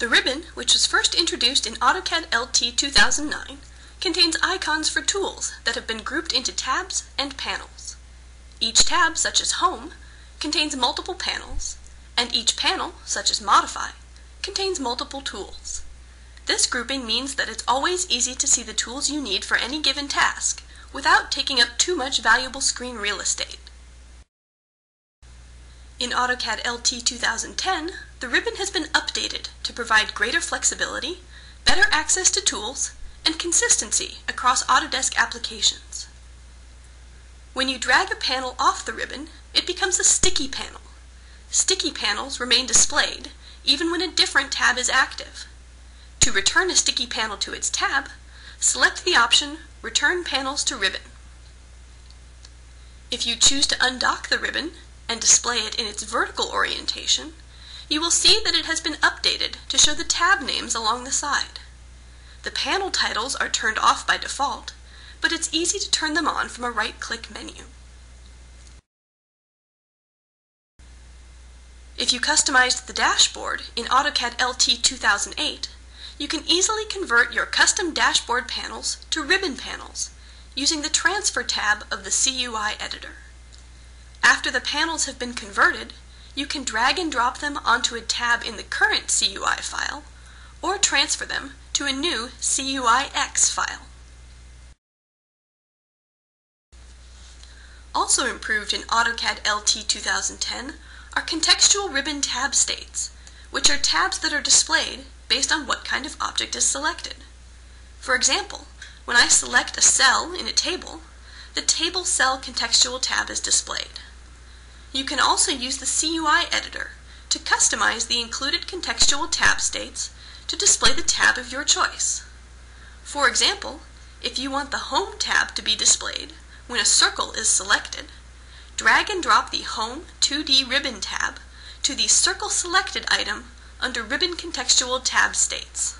The ribbon, which was first introduced in AutoCAD LT 2009, contains icons for tools that have been grouped into tabs and panels. Each tab, such as Home, contains multiple panels, and each panel, such as Modify, contains multiple tools. This grouping means that it's always easy to see the tools you need for any given task without taking up too much valuable screen real estate. In AutoCAD LT 2010, the ribbon has been updated provide greater flexibility, better access to tools, and consistency across Autodesk applications. When you drag a panel off the ribbon, it becomes a sticky panel. Sticky panels remain displayed even when a different tab is active. To return a sticky panel to its tab, select the option Return Panels to Ribbon. If you choose to undock the ribbon and display it in its vertical orientation, you will see that it has been updated to show the tab names along the side. The panel titles are turned off by default, but it's easy to turn them on from a right-click menu. If you customized the dashboard in AutoCAD LT 2008, you can easily convert your custom dashboard panels to ribbon panels using the Transfer tab of the CUI editor. After the panels have been converted, you can drag and drop them onto a tab in the current CUI file or transfer them to a new CUIX file. Also improved in AutoCAD LT 2010 are contextual ribbon tab states, which are tabs that are displayed based on what kind of object is selected. For example, when I select a cell in a table, the Table Cell Contextual tab is displayed. You can also use the CUI editor to customize the included contextual tab states to display the tab of your choice. For example, if you want the Home tab to be displayed when a circle is selected, drag and drop the Home 2D Ribbon tab to the Circle Selected item under Ribbon Contextual tab states.